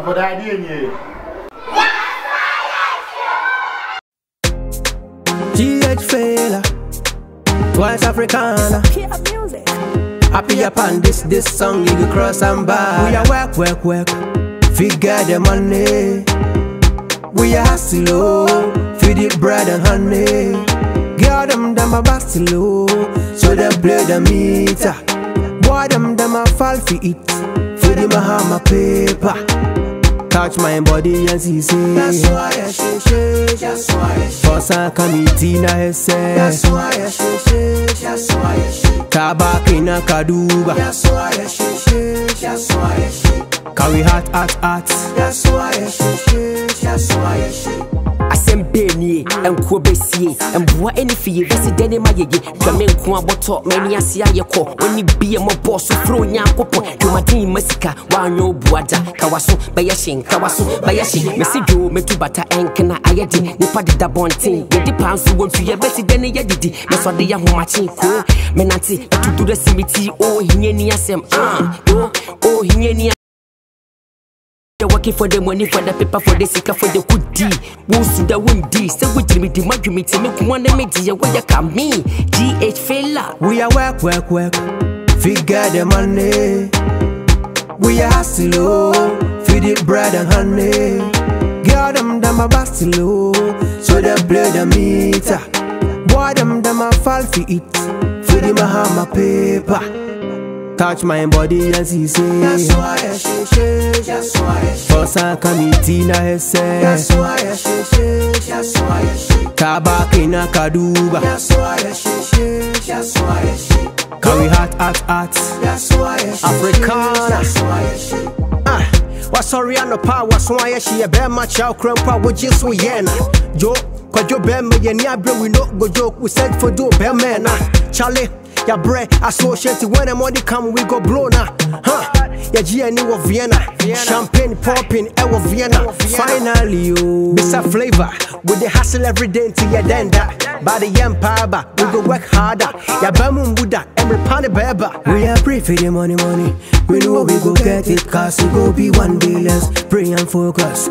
nkɔdaa adeɛ nie GH Fila, Twice Africana. Pure music. Happy upon this, this song, you go cross and by. We are work, work, work. Figure the money. We are hustle, oh. feed it bread and honey. Girl, them, them a bustle, oh. so they play the meter. Boy, them, them a fall for it. Feed him a hammer paper. Touch my body and see, say. That's why I say, say, that's why I say. For some committee, na hesse. That's why I say, that's why I say. Tabak in a kaduba. That's why I say, say, that's why I say. Carry hot, hot, hot. Ɛnkoɔ bɛsie mboa ɛne fie bɛsi dɛ ne ma yɛye twa me nko abɔtɔ m'ani ase ayɛ kɔ. Ɔne bie mmɔbɔ so frɛ onyankopɔn dwumaden ma sika woanyɛ obuada kawa so bɛyɛ hye kawa so bɛyɛ hye mesi dwoo mɛtu bata ɛnkena ayɛ de nipa deda bɔnten yɛde paa nso wɔ ntuyɛ bɛsi dɛ ne yɛdidi mɛsɔde yɛ homakye koo menante ɛtuduru asimiti o hinyani asɛm. Ah, o o hinyani They're working for the money, for the paper, for the sika, for the good deed. Who's the one D? Say with Jimmy, the mug, me to make one media where you come me. GH Fila. We are work, work, work. Figure the money. We are hustle, oh. feed it bread and honey. Girl, them, them a bustle, oh. so they play the meter. Boy, them, them a fall for it. Feed him a hammer paper. Touch my body and see, say. That's why I say, say, that's why I say. Committee, na hesse. That's why I say, say, that's why I say. Tabak in a kaduba. That's why I say, say, that's why I say. Carry why I say. Africana. That's why I say. Ah, wasɔre anɔpa a waso ayɛ hyeɛ bɛrima kyɛw krampa wogye so yɛ na dwo kwadwo bɛrima yɛni aberɛ we no we send for do bɛrima na kyale yɛbrɛ associate when I'm on the come we go blow na. Huh. yɛgye ani wɔ vienna. Champagne popping eh, ɛwɔ eh, vienna. Finally o bisa flavor. With the hustle every day nti yɛdɛn da bade yɛ mpaaba we go work harder. Yɛba mu mbu da ɛmrepa eh, ne bɛɛba we are pray for the money money. We know we go get it cause we go be one day let's pray and focus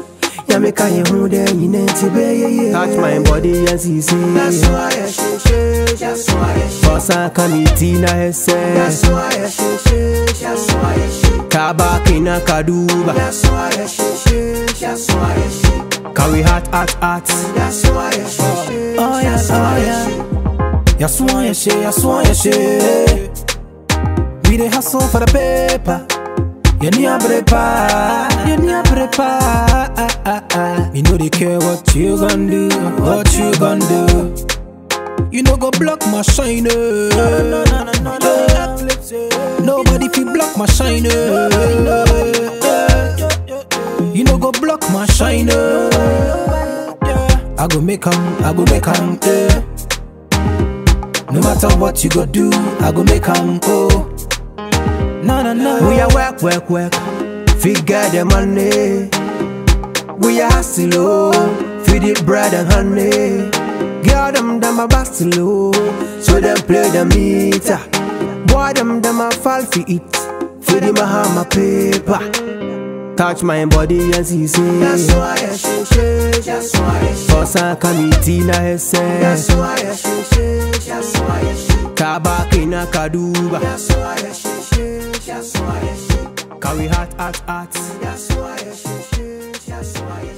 Yeah, me can you hold there, you need to be Touch my body and see, see That's why I say, say, that's why I say For some committee, na hesse That's why I say, say, that's why I say Tabak in a kaduba That's why I say, say, that's why I say Carry hot, hot, hot That's why I say, say, Oh yeah, that's oh why I yeah. say Ya swan ya shit, ya swan ya shit. We dey hustle for the paper. You need a prepa, you need a prepa. You know they care what you gon' do, what you gon' do. You know go block my shine. No, no, no, no, no, no. Nobody fi block my shine. Eh. You know go block my shine. Eh. I go make 'em, I go make 'em, eh. No matter what you go do, I go make make 'em, oh. No, no, no. We are work, work, work. Figure the money. We are hustle, oh. feed it bread and honey. Girl, them, them a bustle, oh. so them play the meter. Boy, them, them a fall for it. Feed him a hammer paper. Touch my body and see, say. That's why I say, say, that's why I say. For some committee, na hesse. That's why I say, say, that's why I say. Tabak in a kaduba. That's why I say, say, that's why I say. Carry hot, hot, hot. That's why I say, say that's why